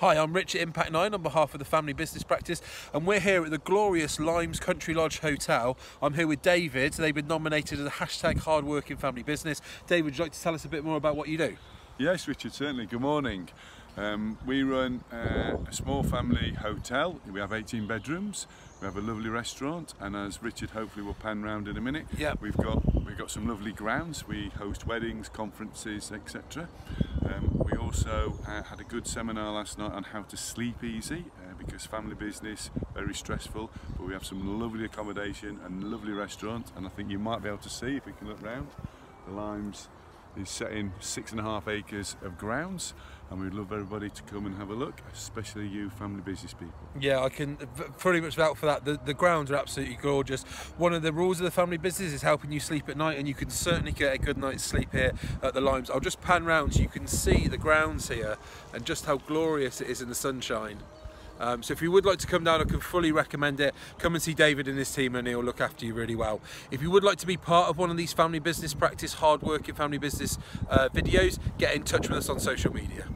Hi, I'm Rich at Impact 9 on behalf of the Family Business Practice and we're here at the glorious Limes Country Lodge Hotel. I'm here with David. They've been nominated as a hashtag hardworking family business. David, would you like to tell us a bit more about what you do? Yes, Richard, certainly. Good morning. Um, we run uh, a small family hotel. We have 18 bedrooms. We have a lovely restaurant, and as Richard hopefully will pan round in a minute, Yep. we've got we've got some lovely grounds. We host weddings, conferences, etc. Also uh, had a good seminar last night on how to sleep easy uh, because family business very stressful. But we have some lovely accommodation and lovely restaurant, and I think you might be able to see if we can look round. The Limes is set in six and a half acres of grounds and we'd love everybody to come and have a look, especially you family business people. Yeah, I can pretty much vouch for that. The, the grounds are absolutely gorgeous. One of the rules of the family business is helping you sleep at night, and you can certainly get a good night's sleep here at the Limes. I'll just pan round so you can see the grounds here and just how glorious it is in the sunshine. Um, so if you would like to come down, I can fully recommend it. Come and see David and his team and he'll look after you really well. If you would like to be part of one of these family business practice, hard working family business uh, videos, get in touch with us on social media.